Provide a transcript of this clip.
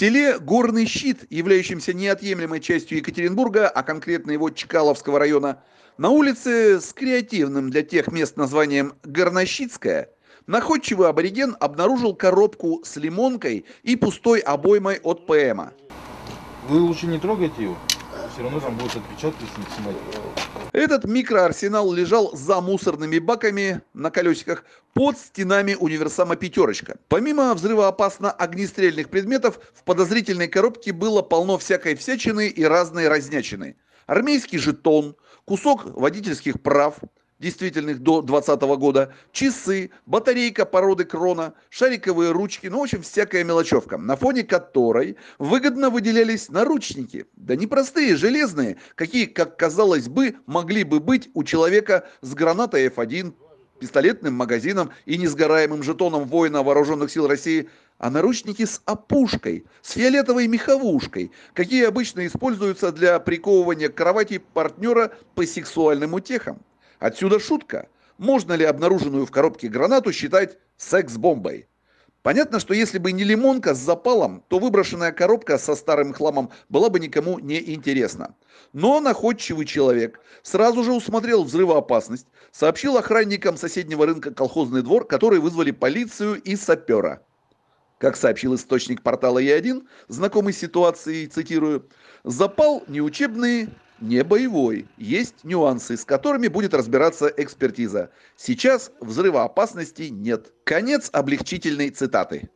селе Горный Щит, являющемся неотъемлемой частью Екатеринбурга, а конкретно его Чкаловского района, на улице с креативным для тех мест названием Горнощитская, находчивый абориген обнаружил коробку с лимонкой и пустой обоймой от ПМа. Вы лучше не трогайте его. Все равно там будут отпечатки сни- снимать. Этот микроарсенал лежал за мусорными баками на колесиках под стенами универсама «Пятерочка». Помимо взрывоопасно-огнестрельных предметов, в подозрительной коробке было полно всякой всячины и разной разнячины. Армейский жетон, кусок водительских прав, действительных до 2020 года, часы, батарейка породы крона, шариковые ручки, ну, в общем, всякая мелочевка, на фоне которой выгодно выделялись наручники. Да не простые, железные, какие, как казалось бы, могли бы быть у человека с гранатой F1, пистолетным магазином и несгораемым жетоном воина вооруженных сил России, а наручники с опушкой, с фиолетовой меховушкой, какие обычно используются для приковывания к кровати партнера по сексуальным утехам. Отсюда шутка. Можно ли обнаруженную в коробке гранату считать секс-бомбой? Понятно, что если бы не лимонка с запалом, то выброшенная коробка со старым хламом была бы никому не интересна. Но находчивый человек сразу же усмотрел взрывоопасность, сообщил охранникам соседнего рынка колхозный двор, которые вызвали полицию и сапера. Как сообщил источник портала Е1, знакомый с ситуацией, цитирую, «Запал не учебный, не боевой. Есть нюансы, с которыми будет разбираться экспертиза. Сейчас взрывоопасности нет». Конец облегчительной цитаты.